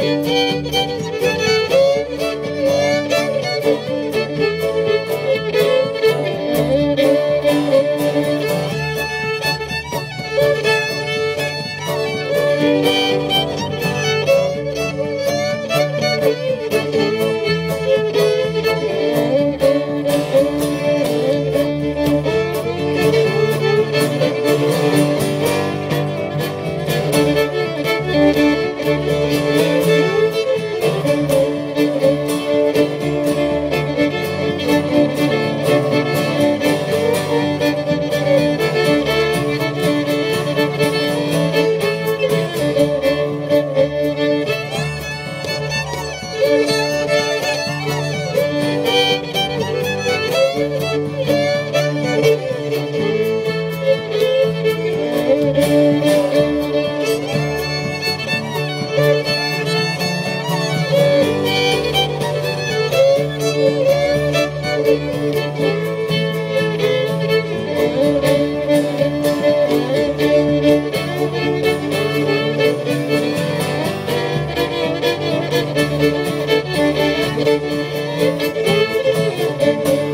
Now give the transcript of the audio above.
Müzik Música Thank you.